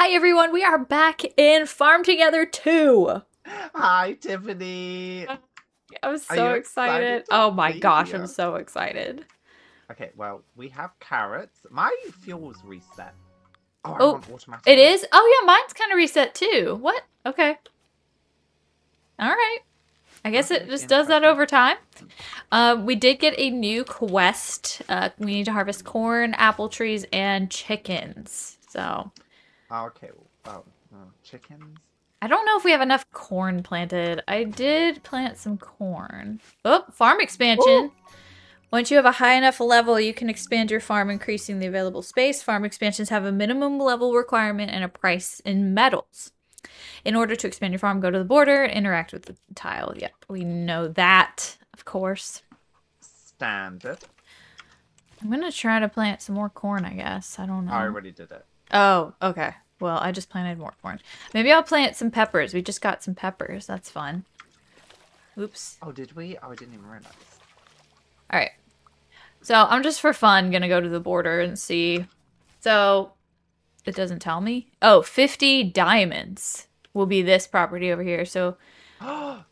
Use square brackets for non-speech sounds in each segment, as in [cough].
Hi everyone, we are back in Farm Together 2. Hi, Tiffany. I'm so excited. excited Oh my gosh? I'm so excited. Okay, well, we have carrots. My fuel's reset. Oh, I Oh, automatic. It is? Oh yeah, mine's kind of reset too. What? Okay. All right. I guess it just does that over time. Um, we did get a new quest. Uh, we need to harvest corn, apple trees, and chickens. So Ah, okay. Oh, oh, chickens. I don't know if we have enough corn planted. I did plant some corn. Oh, farm expansion. Once you have a high enough level, you can expand your farm, increasing the available space. Farm expansions have a minimum level requirement and a price in metals. In order to expand your farm, go to the border, and interact with the tile. Yep, we know that, of course. Standard. I'm gonna try to plant some more corn, I guess. I don't know. I already did it. Oh, okay. Well, I just planted more corn. Maybe I'll plant some peppers. We just got some peppers. That's fun. Oops. Oh, did we? Oh, I didn't even realize. All right. So I'm just for fun going to go to the border and see. So it doesn't tell me. Oh, 50 diamonds will be this property over here. So [gasps] oh,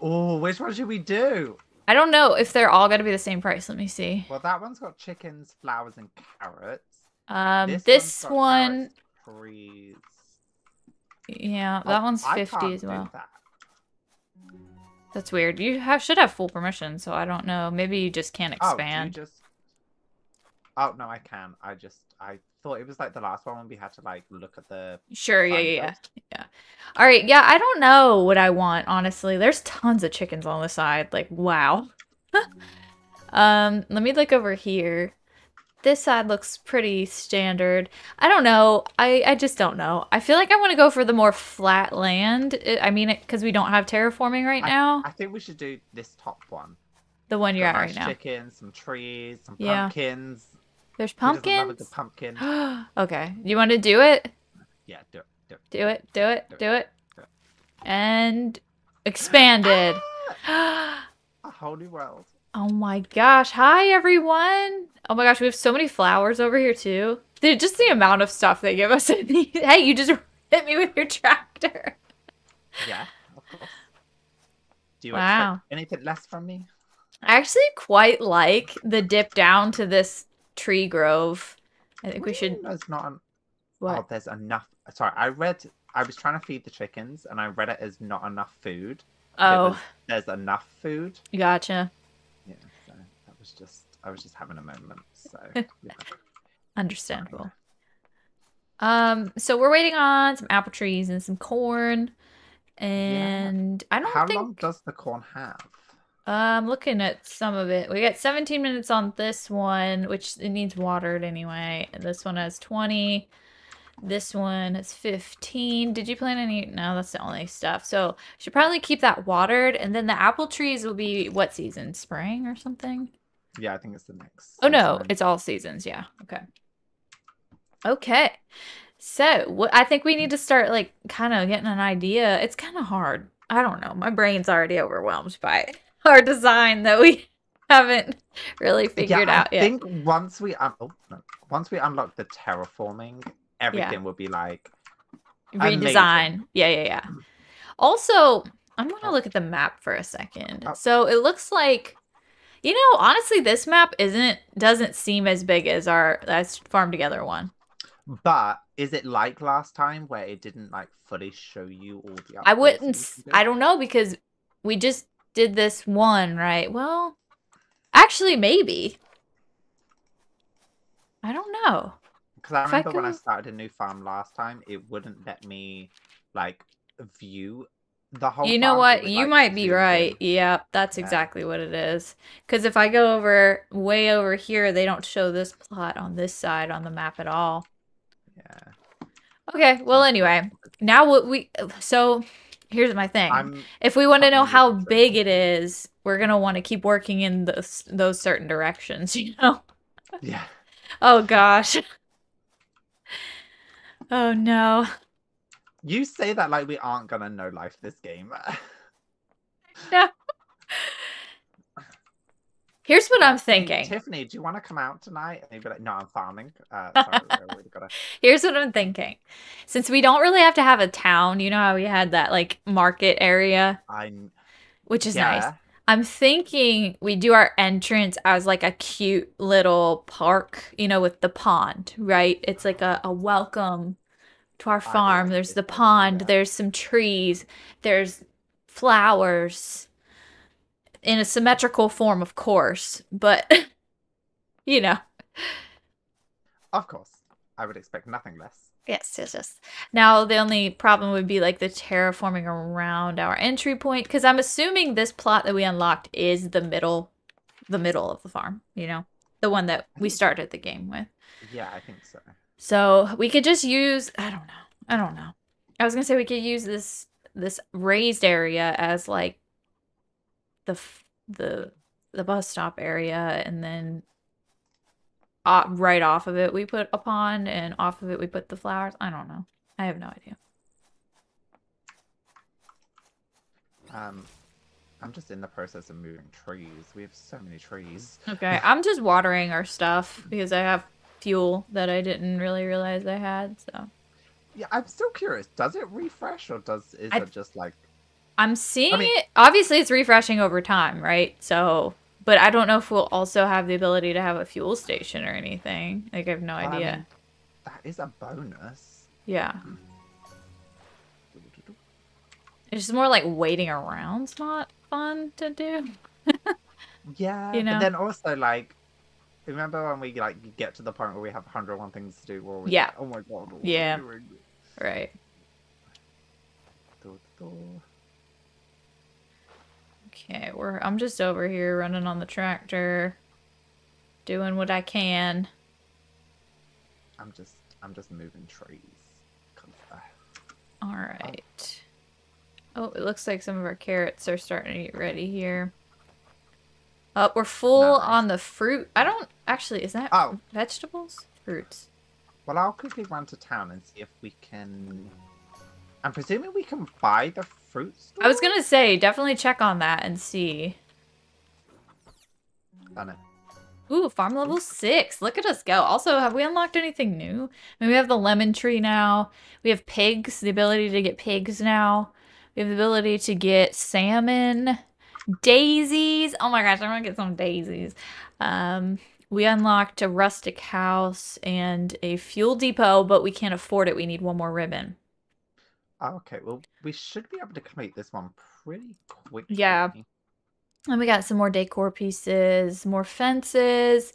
which one should we do? I don't know if they're all going to be the same price. Let me see. Well, that one's got chickens, flowers, and carrots. Um, This, this, one, trees. yeah, Oh, that one's 50 as well. that. That's weird. You have, should have full permission, so I don't know. Maybe you just can't expand. Oh, you expand. just. Oh no, I can. I just I thought it was like the last one when we had to like look at the. Sure, yeah, yeah, yeah. Yeah. All right, yeah, I don't know what I want, honestly. There's tons of chickens on the side. Like, wow. [laughs] um, let me look over here. This side looks pretty standard. I don't know. I I just don't know. I feel like I want to go for the more flat land. I I mean, because we don't have terraforming right now. I think we should do this top one. the one you're Got at right now. Chickens, some trees, some Yeah. pumpkins. There's pumpkins. love a good pumpkin. [gasps] okay, you want to do it? Yeah, do it. Do it. Do it. Do it. Do it. Do it. And expanded. Ah, [gasps] a whole new world. Oh my gosh. Hi, everyone. Oh my gosh, we have so many flowers over here, too. Dude, just the amount of stuff they give us. [laughs] hey, you just [laughs] hit me with your tractor. Yeah, of course. Do you Wow. expect anything less from me? I actually quite like the dip down to this tree grove. I think we What you should. There's not. An... Oh, what? Oh, there's enough. Sorry, I read. I was trying to feed the chickens, and I read it as not enough food. Oh, was, there's enough food. gotcha. Yeah, was just. I was just having a moment. So. [laughs] yeah. Understandable. Um, so we're waiting on some apple trees and some corn. And I don't How think long does the corn have? I'm looking at some of it. We got 17 minutes on this one, which it needs watered anyway. This one has 20. This one has 15. Did you plant any? No, that's the only stuff. So should probably keep that watered. And then the apple trees will be what season? Spring or something? Yeah, I think it's the next. Oh no, it's all seasons. Yeah. Okay. Okay. So what I think we need to start like kind of getting an idea. It's kind of hard. I don't know. My brain's already overwhelmed by [laughs] our design that we [laughs] haven't really figured yeah, out yet. I think once we un- oh, no. once we unlock the terraforming, everything will be like amazing. Redesign. Yeah, yeah, yeah. Also, I'm gonna oh. look at the map for a second. Oh. So it looks like you know, honestly, this map isn't doesn't seem as big as our as farm together one. But is it like last time where it didn't like fully show you all the? I wouldn't. that s- you can do? I don't know because we just did this one, right? Well, actually, maybe. I don't know. Because I if I remember when I started a new farm last time, it wouldn't let me like view the whole. you know what? You like, might be right. Yep, that's Yeah. exactly what it is. Because if I go over way over here, they don't show this plot on this side on the map at all. Yeah, Okay. Well, anyway, now what we so here's my thing. I'm. If we want to know how big it is, we're gonna want to keep working in those those certain directions. [laughs] You know. Yeah. Oh gosh. [laughs] Oh no. You say that like we aren't gonna know life this game. [laughs] No. Here's what I'm thinking. Tiffany, do you want to come out tonight? And you'd be like, no, I'm farming. Uh, [laughs] sorry, really gotta... Here's what I'm thinking. Since we don't really have to have a town, you know how we had that like market area? I'm... Which is yeah. nice. I'm thinking we do our entrance as like a cute little park, you know, with the pond, right? It's like a, a welcome to our farm. There's the pond, there's some trees, there's flowers in a symmetrical form, of course, but [laughs] you know. Of course. I would expect nothing less. Yes, yes, yes. Now the only problem would be like the terraforming around our entry point, because I'm assuming this plot that we unlocked is the middle, the middle of the farm. You know, the one that we mm-hmm. started the game with. Yeah, I think so. So we could just use. I don't know. I don't know. I was gonna say we could use this this raised area as like the the the bus stop area, and then uh, right off of it we put a pond, and off of it we put the flowers. I don't know. I have no idea. Um, I'm just in the process of moving trees. We have so many trees. Okay, I'm just watering our stuff because I have fuel that I didn't really realize I had. So. Yeah, I'm still curious. Does it refresh or does is I, it just like? I'm seeing I mean, it. Obviously, it's refreshing over time, right? So but I don't know if we'll also have the ability to have a fuel station or anything. Like I have no idea. That is a bonus. Yeah. Hmm. It's just more like waiting around's not fun to do. [laughs] yeah, you know? but then also like, remember when we like get to the point where we have 101 things to do? Where we yeah. Like, oh my god. Yeah. Right. Okay, we're I'm just over here running on the tractor, doing what I can. I'm just I'm just moving trees. All right. Oh, it looks like some of our carrots are starting to get ready here. Uh, we're full nice. on the fruit. I don't actually. Is that oh. vegetables? Fruits. Well, I'll quickly run to town and see if we can. I'm presuming we can buy the fruits. I was gonna say, definitely check on that and see. Done it. Ooh, farm level six. Look at us go. Also, have we unlocked anything new? I mean, we have the lemon tree now. We have pigs, the ability to get pigs now. We have the ability to get salmon, daisies. Oh my gosh, I'm gonna get some daisies. Um, we unlocked a rustic house and a fuel depot, but we can't afford it. We need one more ribbon. Oh, okay, well, we should be able to complete this one pretty quickly. Yeah. And we got some more decor pieces, more fences,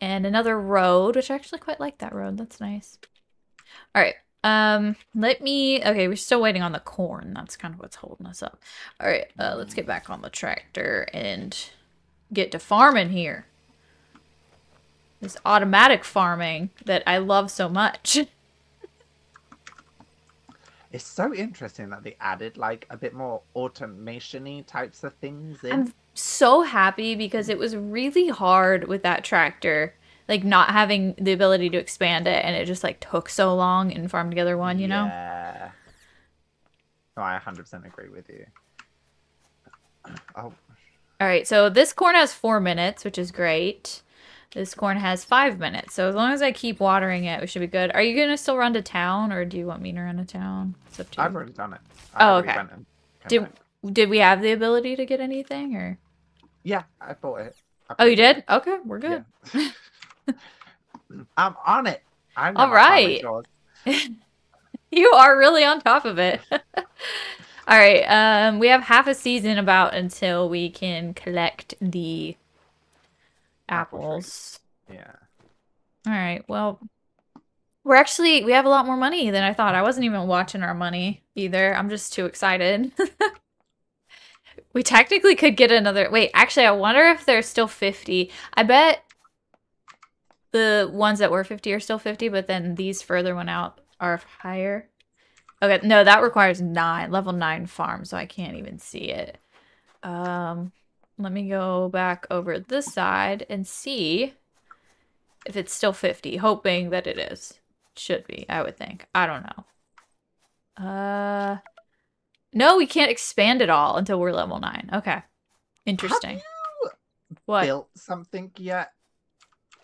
and another road, which I actually quite like that road. That's nice. All right. Um, let me, okay, we're still waiting on the corn. That's kind of what's holding us up. All right, uh, let's get back on the tractor and get to farming here. This automatic farming that I love so much. [laughs] It's so interesting that they added like a bit more automation-y types of things in. I'm so happy because it was really hard with that tractor, like not having the ability to expand it, and it just like took so long in Farm Together One, you know? Yeah. No, I 100% agree with you. Oh. All right, so this corn has four minutes, which is great. This corn has five minutes, so as long as I keep watering it, we should be good. Are you gonna still run to town, or do you want me to run to town? It's up to you. I've already done it. I oh, okay. Did back. did we have the ability to get anything, or? Yeah, I bought it. I oh, you did? Okay, we're good. Yeah. [laughs] [laughs] I'm on it. I'm All right. [laughs] you are really on top of it. [laughs] All right. Um, we have half a season about until we can collect the apples. Yeah. All right. Well, we're actually we have a lot more money than I thought. I wasn't even watching our money either. I'm just too excited. we technically could get another. Wait, actually, I wonder if they're still 50. I bet the ones that were 50 are still 50, but then these further one out are higher. Okay, no, that requires nine level nine farm, so I can't even see it. Um, let me go back over this side and see if it's still 50, hoping that it is. Should be, I would think. I don't know. Uh, no, we can't expand it all until we're level 9. Okay. Interesting. What? built something yet?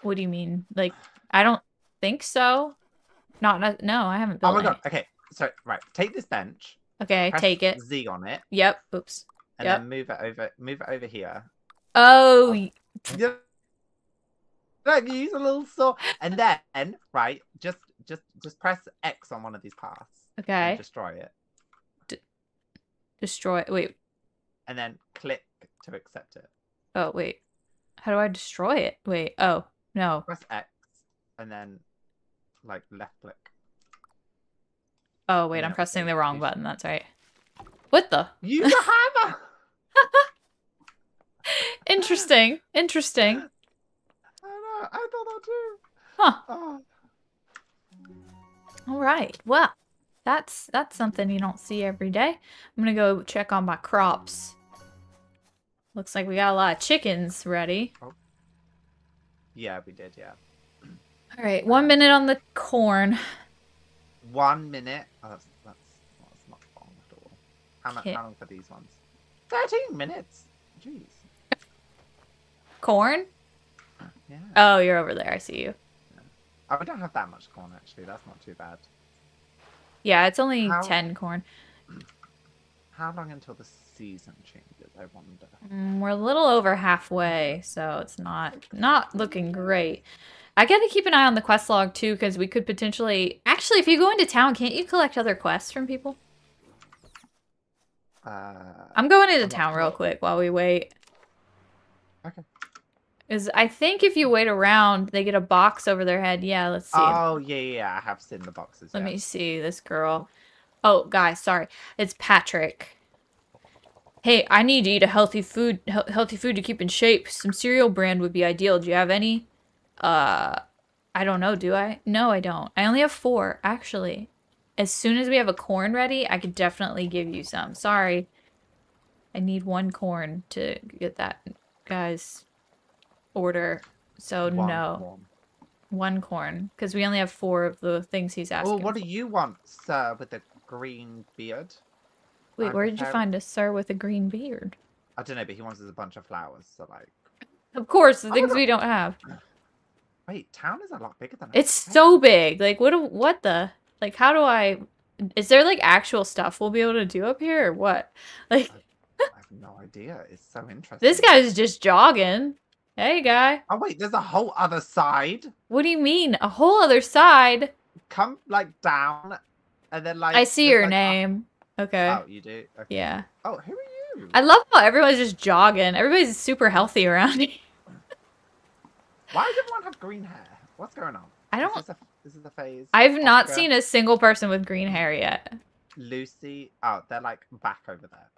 What do you mean? Like, I don't think so. Not no, no I haven't oh built. Oh my god. any. Okay. So right, take this bench. Okay, take it. Z on it, Yep. Oops. and Yep. then move it over. Move it over here. Oh, [laughs] Yeah. Like use a little saw, and then right, just just just press X on one of these paths. okay. Destroy it, Destroy. It. Wait. and then click to accept it. Oh wait. How do I destroy it? Wait. Oh no. Press X, and then like left click. Oh wait. I'm pressing the wrong button. That's right. What the? Use a hammer. [laughs] Interesting. Interesting. I know. I thought that too. Huh. Oh. All right. Well, that's that's something you don't see every day. I'm gonna go check on my crops. Looks like we got a lot of chickens ready. Oh. Yeah, we did. Yeah. All right, one uh, minute on the corn. One minute. Oh, that's that's, that's not long at all. How much? How long for these ones? Thirteen minutes. Jeez. Corn? Yeah. Oh, you're over there. I see you. Yeah. Oh, we don't have that much corn actually. That's not too bad. Yeah, it's only How- 10 corn. How long until the season changes? I wonder. Mm, we're a little over halfway, so it's not not looking great. I got to keep an eye on the quest log too, because we could potentially. Actually, if you go into town, can't you collect other quests from people? Uh, I'm going into I'm town real quick while we wait. Okay. Is I think if you wait around, they get a box over their head. Yeah, let's see. oh yeah, yeah, yeah, I have seen the boxes. Let yeah. me see this girl. Oh, guys, sorry. It's Patrick. Hey, I need to eat a healthy food, he- healthy food to keep in shape. Some cereal brand would be ideal. Do you have any? Uh, I don't know. Do I? No, I don't. I only have four, actually. As soon as we have a corn ready, I could definitely give you some. Sorry. I need one corn to get that guy's order. So One no, corn. one corn because we only have four of the things he's asking. Oh, what for. do you want, sir, with the green beard? Wait, where did you find a sir with a green beard? I don't know, but he wants us a bunch of flowers. So like, Of course, the Oh, things no. we don't have. [clears throat] wait, town is a lot bigger than It's so big. Like, what? do- What the? Like, how do I? Is there like actual stuff we'll be able to do up here, or what? [laughs] Like, [laughs] I have no idea. It's so interesting. this guy's just jogging. Hey, guy. Oh wait, there's a whole other side. What do you mean? A whole other side? Come like down, and then like. I see your like, up- name. Okay. Oh, you do. Okay. Yeah. Oh, who are you? I love how everyone's just jogging. Everybody's super healthy around [laughs] here. Why does everyone have green hair? What's going on? I don't. Is this a, this is a phase. I've not seen a single person with green hair yet. Lucy. Oh, they're like back over there.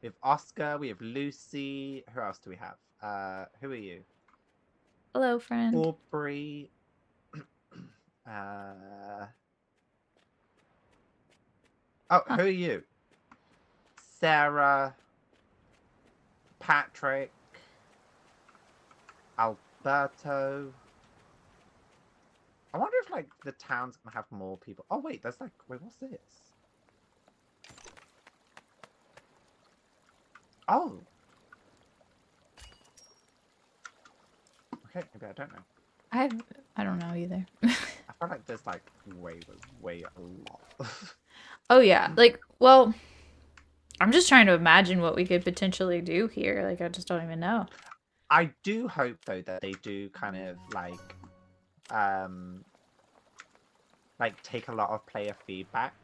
We have Oscar. We have Lucy. Who else do we have? Uh, who are you? Hello, friend. Aubrey. [clears throat] uh. Oh, who are you? Sarah. Patrick. Alberto. I wonder if like the town's gonna have more people. Oh wait, there's like wait, what's this? Oh. Okay, maybe I don't know. I I don't know either. [laughs] I feel like there's like way, way a lot. [laughs] oh yeah, like well, I'm just trying to imagine what we could potentially do here. Like I just don't even know. I do hope though that they do kind of like, um, like take a lot of player feedback.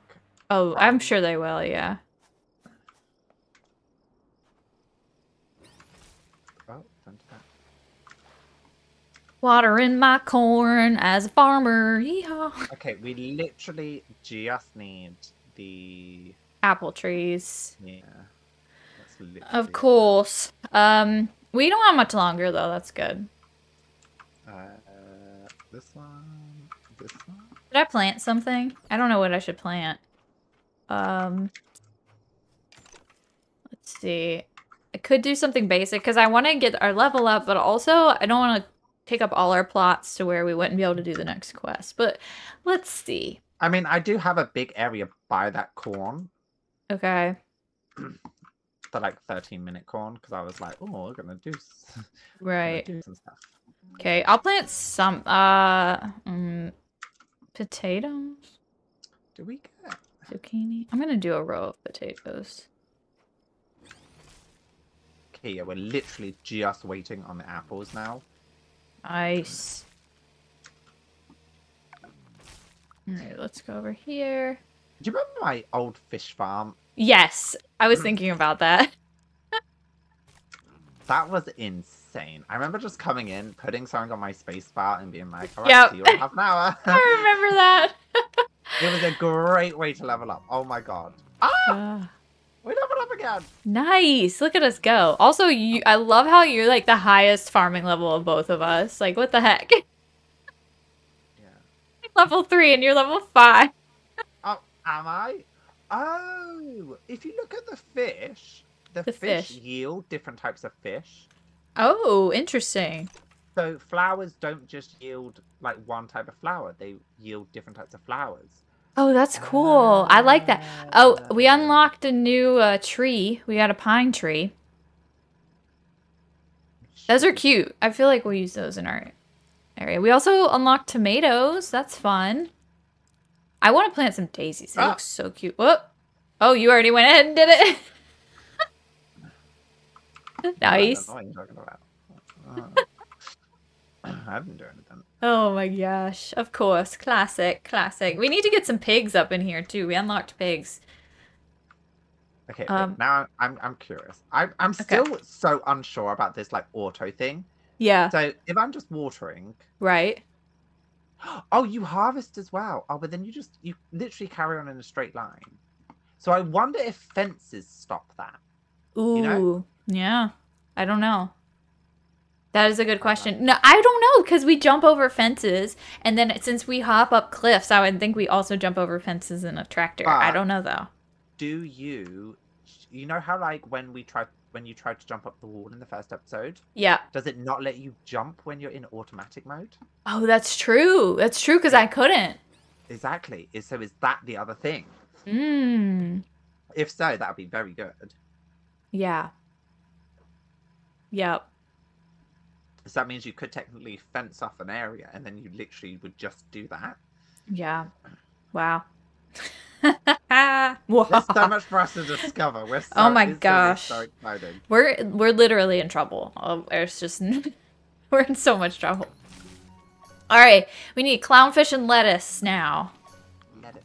Oh, I'm sure they will. Yeah. Oh, don't. Watering my corn as a farmer. Yeehaw. Okay, we literally just need the Apple trees. yeah. Of course. Um, we don't have much longer though. That's good. Uh, this one, this one. Did I plant something? I don't know what I should plant. Um, let's see. I could do something basic because I want to get our level up, but also I don't want to take up all our plots to where we wouldn't be able to do the next quest. But let's see. I mean, I do have a big area by that corn. Okay. [clears throat] the like 13 minute corn because I was like, oh, we're gonna do s- [laughs] gonna Right. do some stuff. Okay, I'll plant some uh mm, potatoes, Do we get? zucchini. I'm gonna do a row of potatoes. Okay, yeah, we're literally just waiting on the apples now. Nice. Alright, let's go over here. Do you remember my old fish farm? Yes, I was thinking about that. [laughs] That was insane. I remember just coming in, putting something on my space bar, and being like, "All right, Yep. see you in half an hour." [laughs] I remember that. [laughs] it was a great way to level up. Oh my god! Ah, Ah, we leveled up again. nice. Look at us go. Also, you I love how you're like the highest farming level of both of us. Like what the heck? Level 3 and you're level 5. Oh, am I? Oh, if you look at the fish, the, The fish, fish. yield different types of fish. Oh, interesting. So flowers don't just yield like one type of flower; they yield different types of flowers. Oh, that's cool. I like that. Oh, we unlocked a new uh, tree. We got a pine tree. Those are cute. I feel like we'll use those in our area. We also unlocked tomatoes. That's fun. I want to plant some daisies. They Ah. look so cute. Whoop. Oh, you already went ahead and did it. [laughs] nice. I don't know what you're talking about. Uh, I haven't done anything. Oh my gosh. Of course. Classic. Classic. We need to get some pigs up in here too. We unlocked pigs. Okay, Um, now I'm I'm curious. I'm I'm Okay. still so unsure about this like auto thing. Yeah. So if I'm just watering, Right. [gasps] oh, you harvest as well. Oh, but then you just you literally carry on in a straight line. So I wonder if fences stop that. Ooh. know? Yeah. I don't know. That is a good question. No, I don't know because we jump over fences, and then since we hop up cliffs, I would think we also jump over fences in a tractor. I don't know though. Do you, you know how like when we tried when you tried to jump up the wall in the first episode, Yeah. does it not let you jump when you're in automatic mode? Oh, that's true. That's true because I couldn't. Exactly. So is that the other thing? Mm. If so, that would be very good. Yeah. Yep. So that means you could technically fence off an area, and then you literally would just do that. Yeah. Wow. [laughs] There's so much for us to discover. We're [laughs] so, Oh my gosh. so exciting. We're we're literally in trouble. Oh, It's just [laughs] we're in so much trouble. All right, we need clownfish and lettuce now. Let it.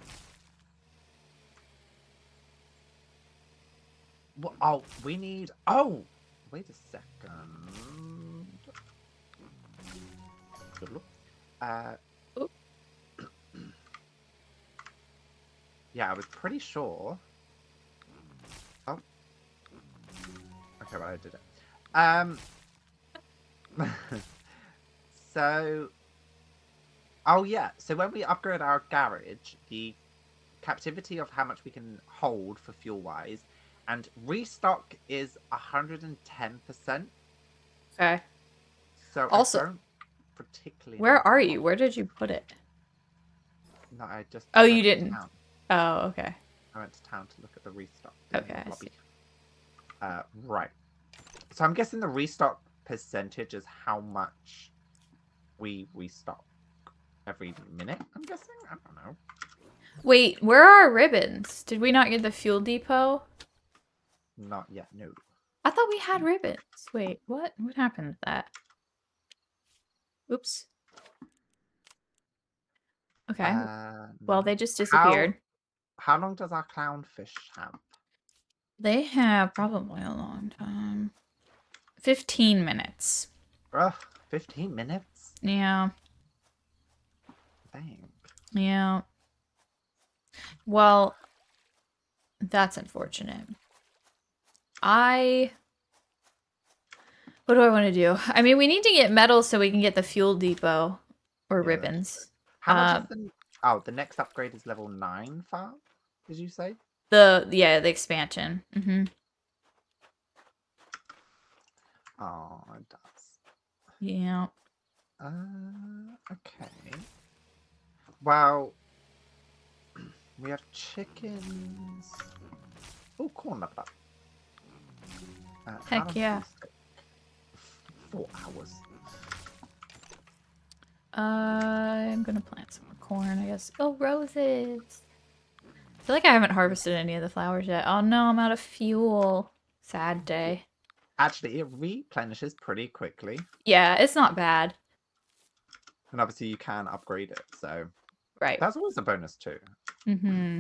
Well, oh, we need. Oh, wait a second. Uh. Yeah, I was pretty sure. Oh. Okay, well, I did it. Um. [laughs] so. Oh yeah. So when we upgrade our garage, the captivity of how much we can hold for fuel wise, and restock is hundred and ten percent. Okay. So Also- I don't particularly. Where are you? Where did you put it? No, I just. Oh, you didn't. Oh, okay. I went to town to look at the restock. Okay, I lobby. Uh, right. So I'm guessing the restock percentage is how much we restock every minute. I'm guessing. I don't know. Wait, where are our ribbons? Did we not get the fuel depot? Not yet. No. I thought we had ribbons. Wait, what? What happened to that? Oops. Okay. Uh, well, they just disappeared. How long does our clownfish have? They have probably a long time. 15 minutes. Ugh, 15 minutes? Yeah. Dang. Yeah. Well, that's unfortunate. I. What do I want to do? I mean, we need to get metal so we can get the fuel depot or Yeah, ribbons. How much Uh, is the... Oh, the next upgrade is level 9 farm? Did you say? The yeah, the expansion. Mm hmm Oh, it does. Yeah. Uh, okay. Well, [clears throat] we have chickens. Oh, corn up. Uh, Heck yeah. does this take? Four hours. Uh, I'm gonna plant some more corn, I guess. Oh, roses. I feel like I haven't harvested any of the flowers yet. Oh no, I'm out of fuel. Sad day. Actually, it replenishes pretty quickly, Yeah, it's not bad. and obviously you can upgrade it. So Right. that's always a bonus too. Mm-hmm.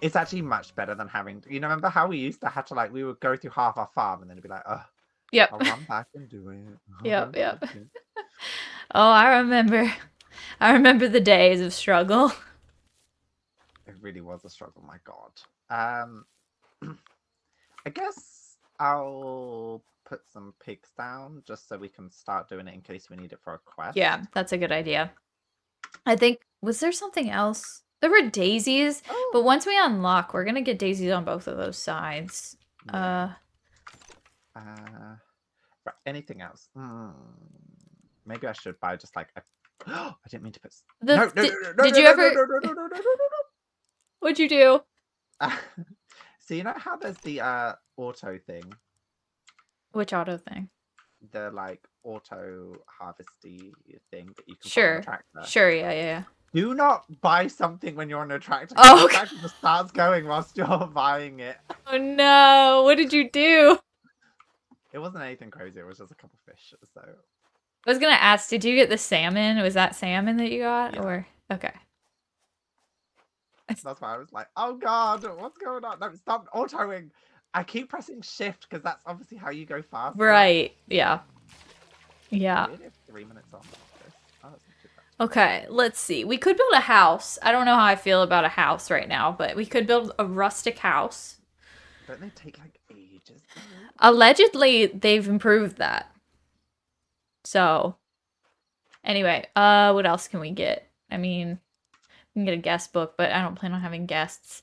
It's actually much better than having. You know, remember how we used to have to like we would go through half our farm and then it'd be like, oh, Yep. I'll run back and do it. I'll [laughs] [laughs] Yep, yep. [laughs] Oh, I remember. I remember the days of struggle. Really was a struggle. My God. Um, I guess I'll put some pigs down just so we can start doing it in case we need it for a quest. Yeah, that's a good idea. I think was there something else? There were daisies, Oh, but once we unlock, we're gonna get daisies on both of those sides. yeah. Uh, Uh, right, anything else? Hmm. Maybe I should buy just like a. I didn't mean to put. the, no, no, did, no, no, did no, you no, ever? No, no, no, no, no, no, What'd you do? no. [laughs] so you know how there's the uh auto thing, Which auto thing? the like auto harvesty thing that you can Sure, the tractor. Sure, yeah, yeah, yeah. Do not buy something when you're on a tractor. Oh, the okay. tractor just starts going whilst you're buying it. Oh no! What did you do? It wasn't anything crazy. It was just a couple fish. So I was gonna ask, did you get the salmon? Was that salmon that you got, Yeah. or okay? [laughs] that's why I was like, "Oh God, what's going on? No, stop autoing." I keep pressing shift because that's obviously how you go fast. Right. Yeah. Yeah. Three minutes on. Oh, that's not too bad. Okay, let's see. We could build a house. I don't know how I feel about a house right now, but we could build a rustic house. Don't they take like ages? Allegedly, they've improved that. So, anyway, uh, what else can we get? I mean, can get a guest book, but I don't plan on having guests.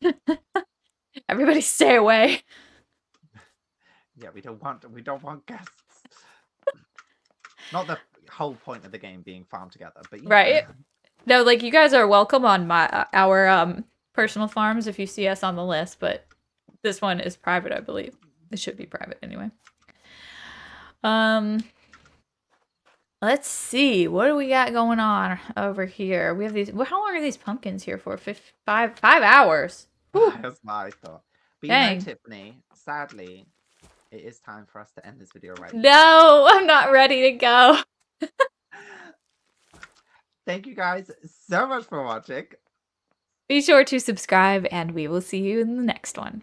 [laughs] Everybody, stay away. Yeah, we don't want we don't want guests. Not the whole point of the game being farmed together, but know. Right. No, like you guys are welcome on my uh, our um personal farms if you see us on the list, but this one is private, I believe. It should be private anyway. Um let's see. What do we got going on over here? We have these well, how long are these pumpkins here for? Fif- five five hours. Whew. That's my thought. But you Dang. know, Tiffany, sadly, it is time for us to end this video right now. No, I'm not ready to go. [laughs] Thank you guys so much for watching. Be sure to subscribe and we will see you in the next one.